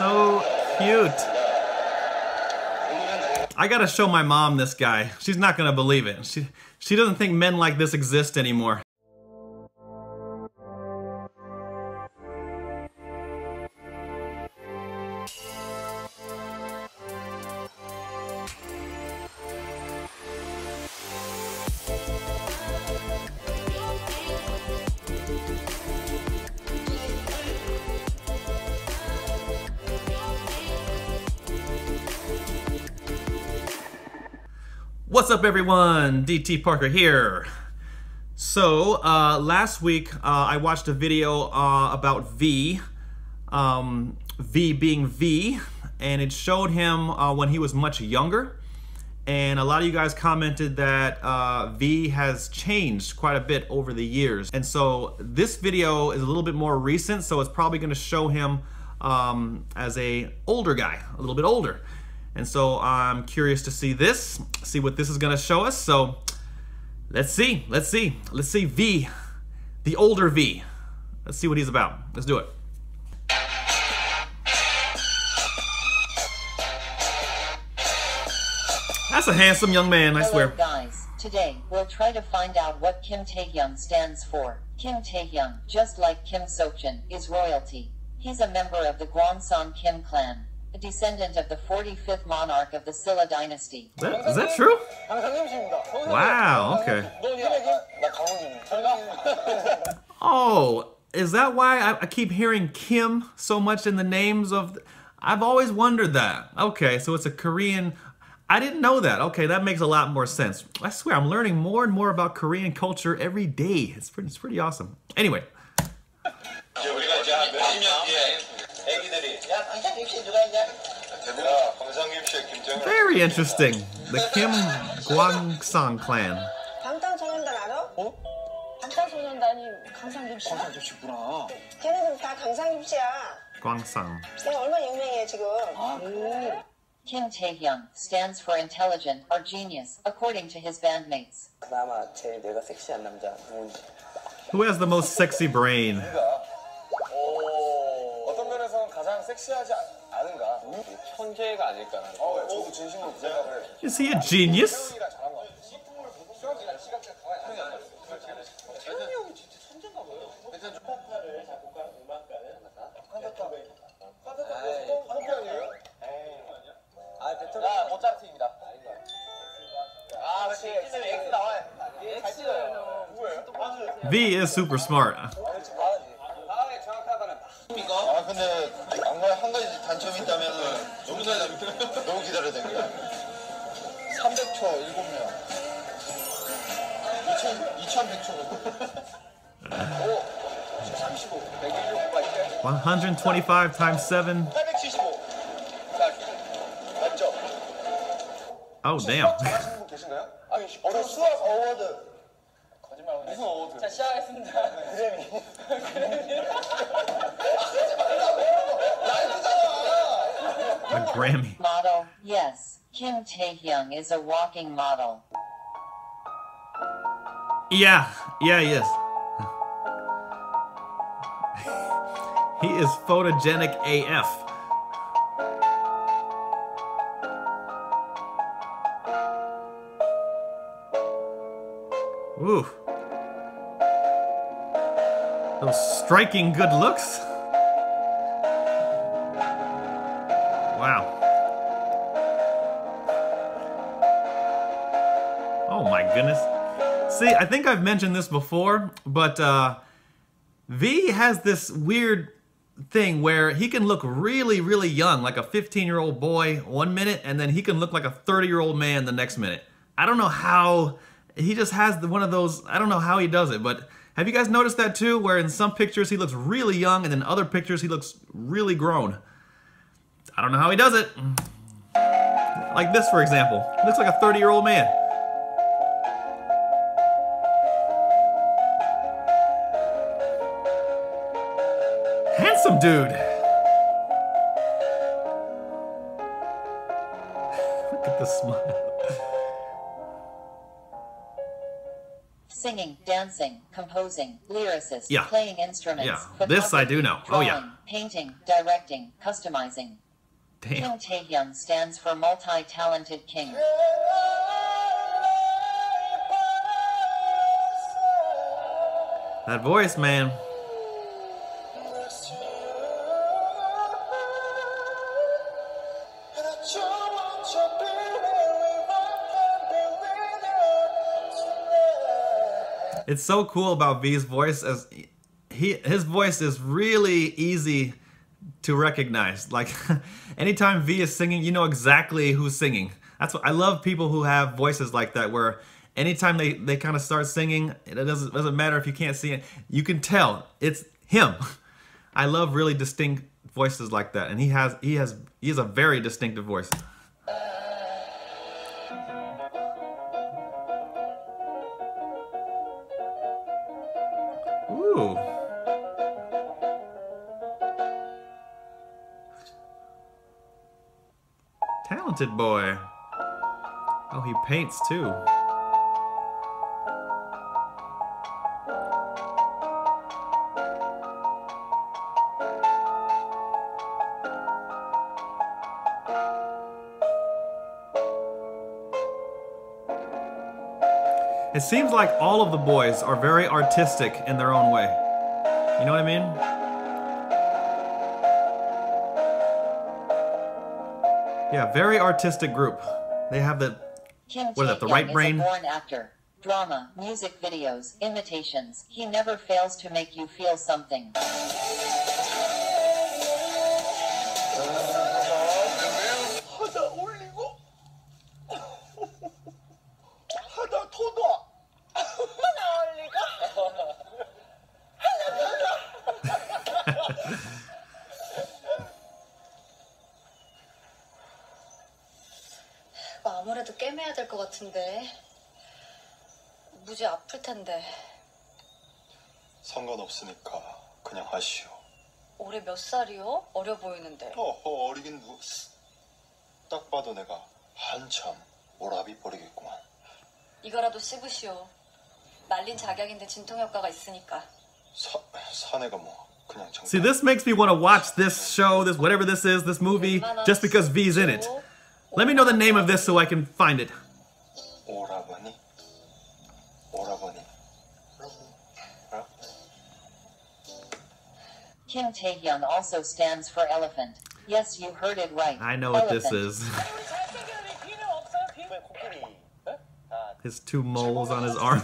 so cute. I gotta show my mom this guy. She's not gonna believe it. She, she doesn't think men like this exist anymore. What's up, everyone? DT Parker here. So, uh, last week uh, I watched a video uh, about V, um, V being V, and it showed him uh, when he was much younger. And a lot of you guys commented that uh, V has changed quite a bit over the years. And so this video is a little bit more recent, so it's probably going to show him um, as a older guy, a little bit older. And so I'm curious to see this, see what this is gonna show us. So let's see, let's see, let's see V, the older V. Let's see what he's about. Let's do it. That's a handsome young man, I Hello swear. guys, today we'll try to find out what Kim Taehyung stands for. Kim Taehyung, just like Kim Seokjin, is royalty. He's a member of the Gwangsong Kim clan, a descendant of the 45th monarch of the Silla dynasty. Is that, is that true? Wow, okay. Oh, is that why I, I keep hearing Kim so much in the names of... I've always wondered that. Okay, so it's a Korean... I didn't know that. Okay, that makes a lot more sense. I swear, I'm learning more and more about Korean culture every day. It's pretty, it's pretty awesome. Anyway, very interesting. The Kim Gwangsong clan. 방탄소년단 알아? 어? 방탄소년단이 강상김씨야? 김씨구나 걔네들 다 강상김씨야. Gwangsong. 내가 얼마나 유명해 지금. Kim Taehyung stands for intelligent or genius, according to his bandmates. 그나마 제일 내가 섹시한 남자 누군지 Who has the most sexy brain? 섹시하지 않- 않은가? 천재가 아닐까 나는. 어, 저도 진심으로 그 생각을 해요. Is he a genius? 형이랑 잘한 것 같아요. 시품을 보고 수학이랑 시각적 가만히 안 해요. 태현이 형이 진짜 천재인가 봐요. 일단 좀 팝파를 작곡가는 음악가는 칸타타 칸타타 팝이. 아니에요? 아 베토벤. 야 모차르트입니다. 아 그렇지. X 나와요. 잘 찍어요. 누구예요? V is super smart. 125 times 7. 875 자, 맞죠? Oh, damn. 잘하시는 분 계신가요? 아니 어려 수학 어워드 거짓말 무슨 어워드? 자 시작하겠습니다 그래미 A Grammy. Model, yes. Kim Taehyung is a walking model. Yeah, yeah, he He is photogenic AF. Ooh. Those striking good looks. Wow. Oh my goodness. See, I think I've mentioned this before, but uh, V has this weird thing where he can look really, really young, like a 15 year old boy one minute, and then he can look like a 30 year old man the next minute. I don't know how he just has the, one of those, I don't know how he does it, but have you guys noticed that too? Where in some pictures he looks really young, and in other pictures he looks really grown. I don't know how he does it. Like this, for example. He looks like a 30 year old man. Handsome dude. Look at the smile. singing, dancing, composing, lyricist, Yeah. playing instruments, Yeah. This I do know. photography, Oh, yeah. painting, directing, customizing. Damn. Taehyung stands for multi-talented king. That voice, man. It's so cool about V's voice as he his voice is really easy to recognize. Like anytime V is singing, you know exactly who's singing. That's what I love people who have voices like that where anytime they, they kind of start singing, it doesn't doesn't matter if you can't see it. You can tell it's him. I love really distinct voices like that. And he has he has he has a very distinctive voice. Ooh. Talented boy. Oh, he paints too. It seems like all of the boys are very artistic in their own way. You know what I mean? Yeah, very artistic group. They have the Kim What is that, the right brain? born actor. Drama, music videos, imitations. He never fails to make you feel something. 같은데 무지 아플 텐데 상관없으니까 그냥 하시오. 올해 몇 살이요? 어려 보이는데 어허 어리긴 뭐. 딱 봐도 내가 한참 오라비 버리겠구만. 이거라도 씹으시오 말린 작약인데 진통 효과가 있으니까 사, 사내가 뭐 그냥 잠깐. See, this makes me want to watch this show, this whatever this is, this movie, just because V's in it. Let me know the name of this so I can find it. 오라버니 오라버니 Kim Taehyung also stands for elephant. Yes, you heard it right. I know elephant. what this is. his two moles on his arm.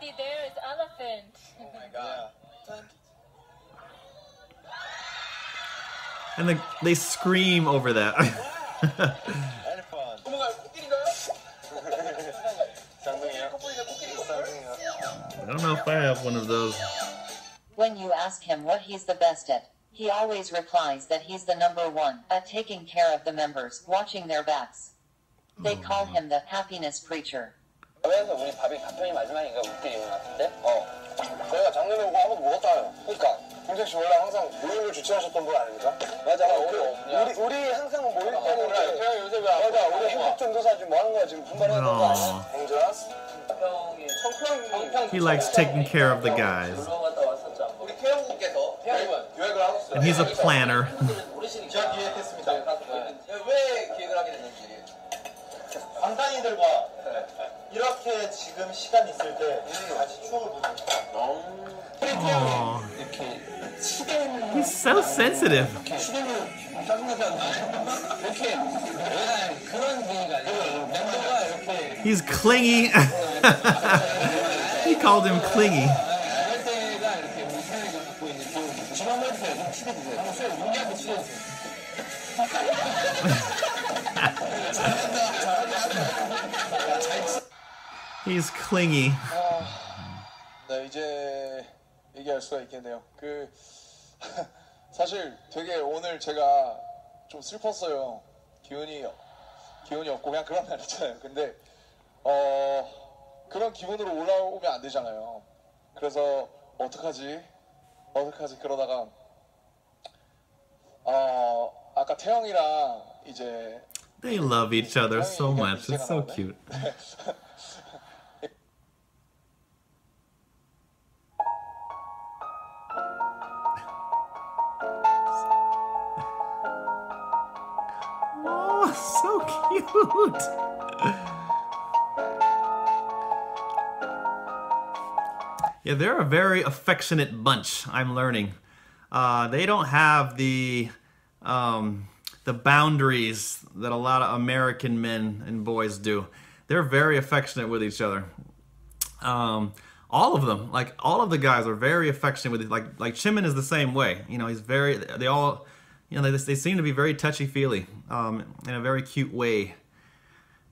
There is elephant. Oh my god. and the, they scream over that. I don't know if I have one of those. When you ask him what he's the best at, he always replies that he's the number one at taking care of the members, watching their backs. They oh, call him the happiness preacher. 그래서 우리 밥이 가평이 마지막인가 우리끼리 오는 것 같은데? 어. 저희가 작년에 오고 아무도 먹었잖아요. 그러니까. 김택 씨 원래 항상 모임을 주최하셨던 분 아닙니까? 맞아. 우리, 우리, 우리 항상 모일 때는 이제 제가 요새 왜 맞아. 우리 행복 전도사 지금 뭐 하는 거야? 지금 분발해야 되는 거 아니야? 형이 청평 He likes taking care of the guys. 갔다 왔었죠. 우리 태영국께서 요약을 하고 있어요. And he's a planner. 제가 기획했습니다. 왜 기획을 하게 됐는지. 방탄이들과 이렇게 지금 시간 있을 때 같이 추억을 보는 Aw. He's so sensitive. He's clingy. he called him clingy. He's clingy. 네, 이제 얘기할 수가 있겠네요. 그 사실 되게 오늘 제가 좀 슬펐어요. 기운이 기운이 없고 그냥 그런 날 있잖아요. 근데 어 그런 기분으로 올라오면 안 되잖아요. 그래서 어떡하지? 어떡하지 그러다가 어 아까 태영이랑 이제 They love each other so much. It's so cute. cute. Yeah, they're a very affectionate bunch. I'm learning. Uh, they don't have the um, the boundaries that a lot of American men and boys do. They're very affectionate with each other. Um, all of them, like all of the guys, are very affectionate with like like Jimin is the same way. You know, he's very. They all, you know, they, they seem to be very touchy feely um, in a very cute way.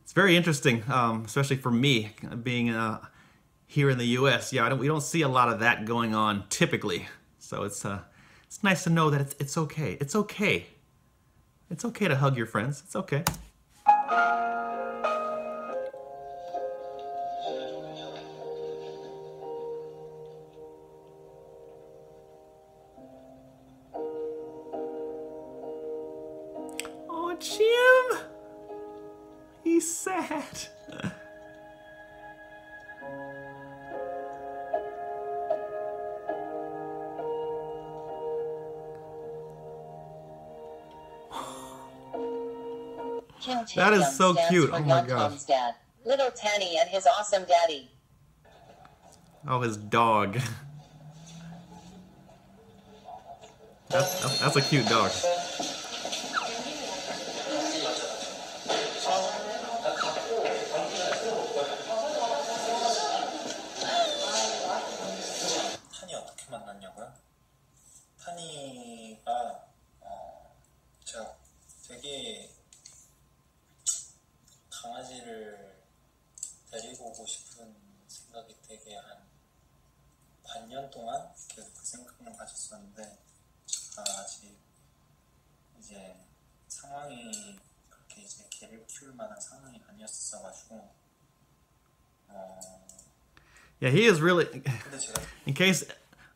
It's very interesting, um, especially for me being uh, here in the U.S. Yeah, don't, we don't see a lot of that going on typically. So it's uh, it's nice to know that it's, it's okay. It's okay. It's okay to hug your friends. It's okay. He's sad. That is so cute. Oh my Yeontan's dad, Little Tanny and his awesome daddy. Oh, his dog. That's, that's, that's a cute dog. Yeah, he is really. In case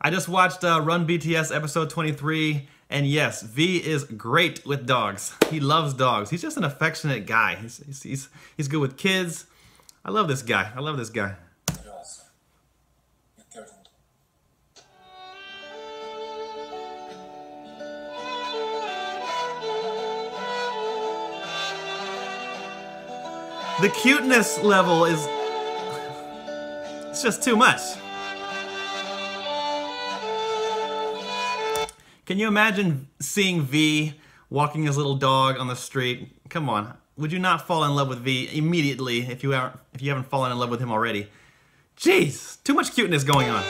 I just watched uh, Run BTS episode 23, and yes, V is great with dogs. He loves dogs. He's just an affectionate guy. He's he's he's, he's good with kids. I love this guy. I love this guy. The cuteness level is just too much. Can you imagine seeing V walking his little dog on the street? Come on. Would you not fall in love with V immediately if you aren't if you haven't fallen in love with him already? Jeez, too much cuteness going on.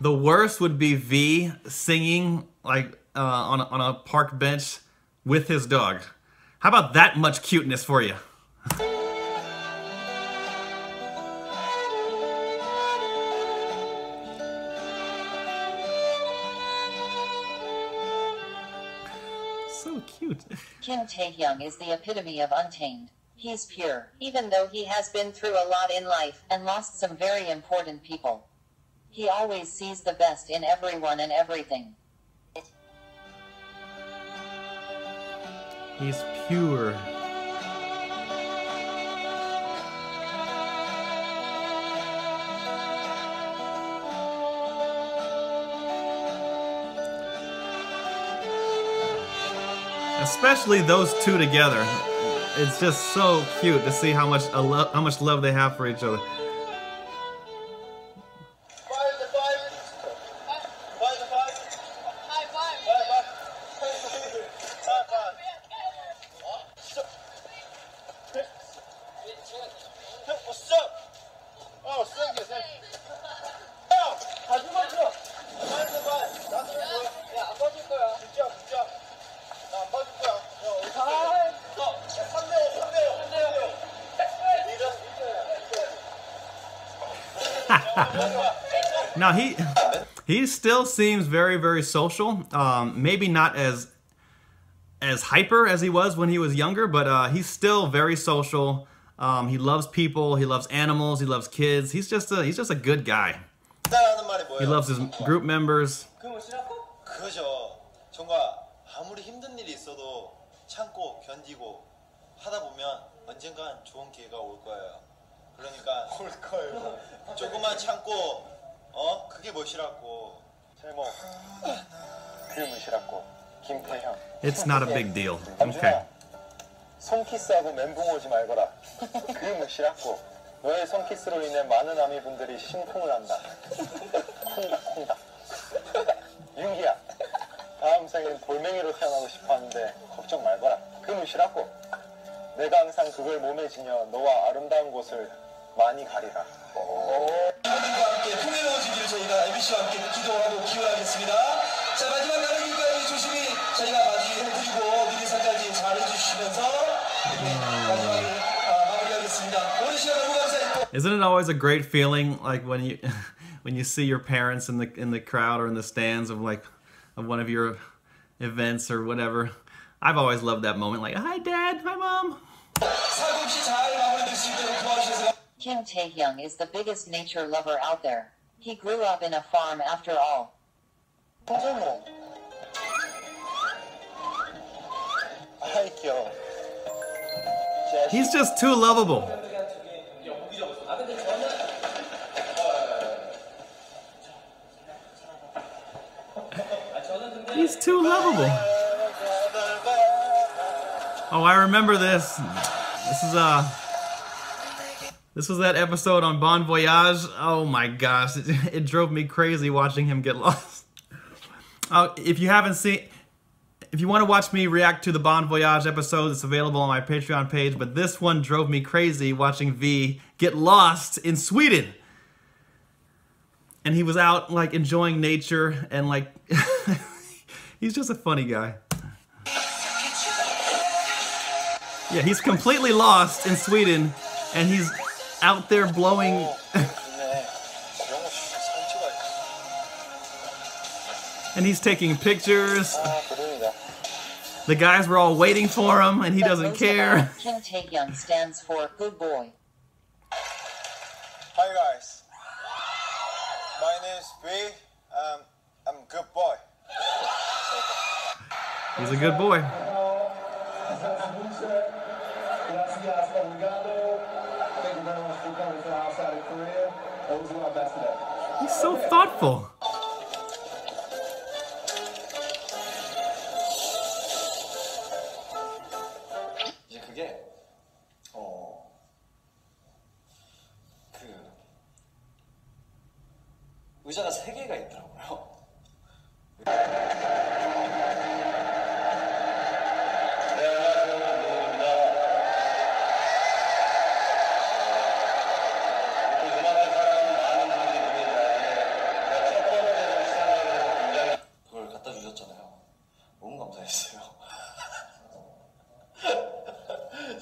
The worst would be V singing like uh, on a, on a park bench with his dog. How about that much cuteness for you? so cute. Kim Taehyung is the epitome of untamed. He's pure, even though he has been through a lot in life and lost some very important people. He always sees the best in everyone and everything. He's pure. Especially those two together. It's just so cute to see how much how much love they have for each other. Now he he still seems very very social. Um, maybe not as as hyper as he was when he was younger, but uh, he's still very social. Um, he loves people. He loves animals. He loves kids. He's just a he's just a good guy. He loves his group members. It's not a big deal. Okay. 손키스하고 멘붕 오지 말거라. 그 무시라고. 너의 손키스로 인해 많은 아미분들이 심쿵을 한다. 콩닥콩닥 윤기야 다음 생엔 돌멩이로 태어나고 싶어 하는데 걱정 말거라. 그 무시라고. 내가 항상 그걸 몸에 지녀 너와 아름다운 곳을 많이 가리라. 하나님과 함께 풍요로워지기를 저희가 MBC와 함께 기도하고 기원하겠습니다. Isn't it always a great feeling, like when you when you see your parents in the in the crowd or in the stands of like of one of your events or whatever? I've always loved that moment, like hi dad, hi mom. Kim Taehyung is the biggest nature lover out there. He grew up in a farm after all. Hi, He's just too lovable. He's too lovable. Oh, I remember this. This is uh this was that episode on Bon Voyage. Oh my gosh, it, it drove me crazy watching him get lost. Uh, if you haven't seen, if you want to watch me react to the Bon Voyage episode, it's available on my Patreon page, but this one drove me crazy watching V get lost in Sweden. And he was out, like, enjoying nature, and, like, he's just a funny guy. Yeah, he's completely lost in Sweden, and he's out there blowing... and he's taking pictures. The guys were all waiting for him, and he doesn't care. Kim Taehyung stands for good boy. Hi guys, my name is B. Um, I'm good boy. He's a good boy. He's so thoughtful.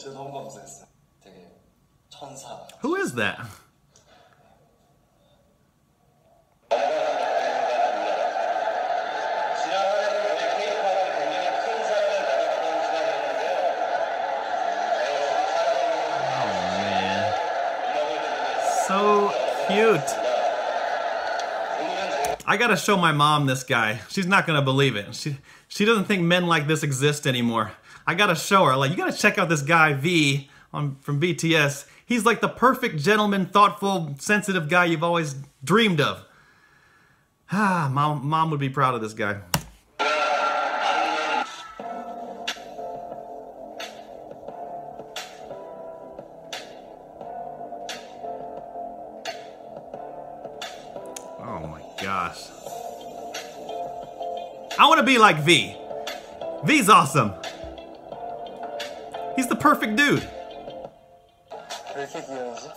진짜 너무 감사했어요. 되게 천사. Who is that? I gotta show my mom this guy. She's not gonna believe it. She she doesn't think men like this exist anymore. I gotta show her. Like you gotta check out this guy V on from BTS. He's like the perfect gentleman, thoughtful, sensitive guy you've always dreamed of. Ah, mom mom would be proud of this guy. be like V. V's awesome. He's the perfect dude. 왜 이렇게 귀여우지?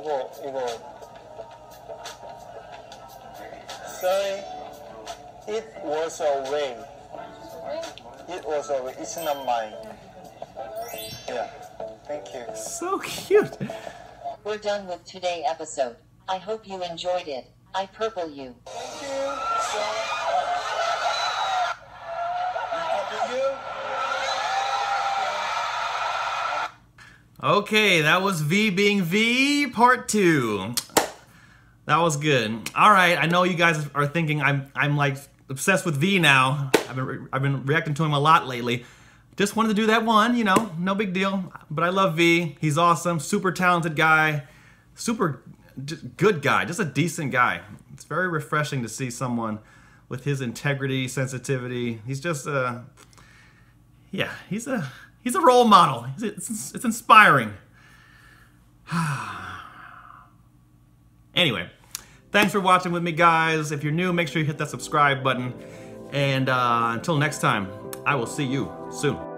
이거 이거 Sorry It was a way It was a way It's not mine Yeah Thank you So cute. We're done with today episode. I hope you enjoyed it. I purple you. Okay, that was V being V part two. That was good. All right, I know you guys are thinking I'm I'm like obsessed with V now. I've been I've been reacting to him a lot lately. Just wanted to do that one, you know, no big deal. But I love V. He's awesome, super talented guy, super good guy, just a decent guy. It's very refreshing to see someone with his integrity, sensitivity. He's just uh yeah, he's a he's a role model. It's, it's, it's inspiring. anyway, thanks for watching with me, guys. If you're new, make sure you hit that subscribe button. And uh, until next time, I will see you soon.